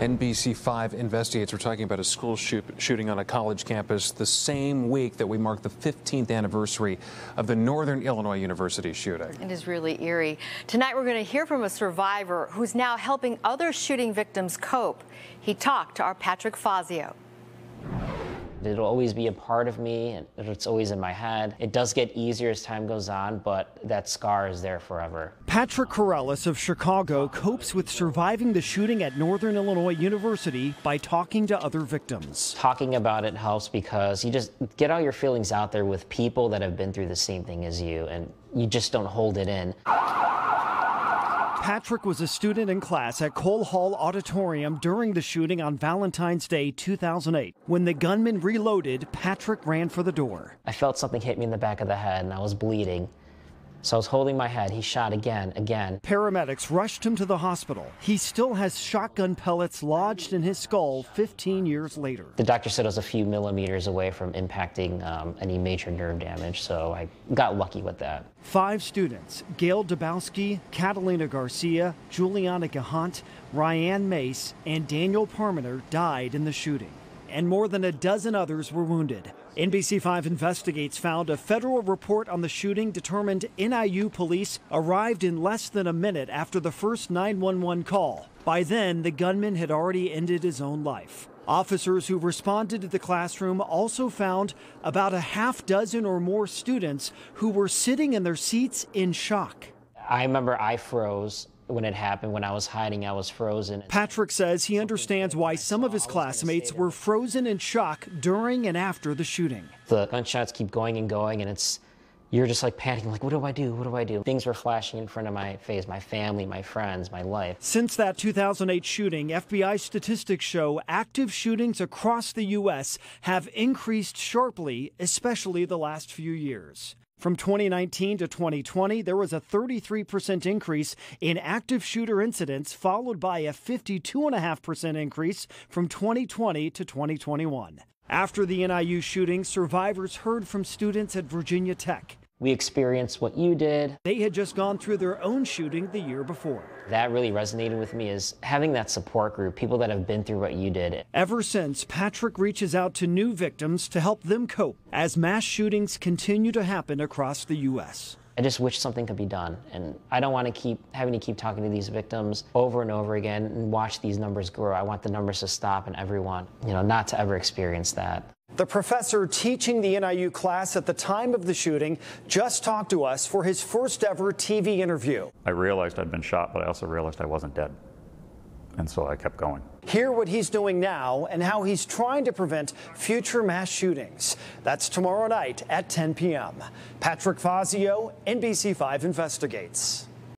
NBC5 investigates. We're talking about a school shoot, shooting on a college campus the same week that we mark the 15th anniversary of the Northern Illinois University shooting. It is really eerie. Tonight, we're going to hear from a survivor who's now helping other shooting victims cope. He talked to our Patrick Fazio. It'll always be a part of me, and it's always in my head. It does get easier as time goes on, but that scar is there forever. Patrick Korellis of Chicago copes with surviving the shooting at Northern Illinois University by talking to other victims. Talking about it helps because you just get all your feelings out there with people that have been through the same thing as you, and you just don't hold it in. Patrick was a student in class at Cole Hall Auditorium during the shooting on Valentine's Day 2008. When the gunman reloaded, Patrick ran for the door. I felt something hit me in the back of the head and I was bleeding. So I was holding my head. He shot again, again. Paramedics rushed him to the hospital. He still has shotgun pellets lodged in his skull 15 years later. The doctor said it was a few millimeters away from impacting um, any major nerve damage, so I got lucky with that. Five students Gayle Dubowski, Catalina Garcia, Julianna Gehant, Ryan Mace, and Daniel Parmenter died in the shooting, and more than a dozen others were wounded. NBC5 Investigates found a federal report on the shooting determined NIU police arrived in less than a minute after the first 911 call. By then, the gunman had already ended his own life. Officers who responded to the classroom also found about a half dozen or more students who were sitting in their seats in shock. I remember I froze when it happened. When I was hiding, I was frozen. Patrick says he understands why some of his classmates were frozen in shock during and after the shooting. The gunshots keep going and going, and it's you're just like panicking, like, what do I do? What do I do? Things were flashing in front of my face my family, my friends, my life. Since that 2008 shooting, FBI statistics show active shootings across the U.S. have increased sharply, especially the last few years. From 2019 to 2020, there was a 33% increase in active shooter incidents, followed by a 52.5% increase from 2020 to 2021. After the NIU shooting, survivors heard from students at Virginia Tech. We experienced what you did. They had just gone through their own shooting the year before. That really resonated with me is having that support group, people that have been through what you did. Ever since, Patrick reaches out to new victims to help them cope as mass shootings continue to happen across the U.S. I just wish something could be done. And I don't want to keep having to keep talking to these victims over and over again and watch these numbers grow. I want the numbers to stop and everyone, you know, not to ever experience that. The professor teaching the NIU class at the time of the shooting just talked to us for his first ever TV interview. I realized I'd been shot, but I also realized I wasn't dead. And so I kept going. Hear what he's doing now and how he's trying to prevent future mass shootings. That's tomorrow night at 10 p.m. Patrick Fazio, NBC5 Investigates.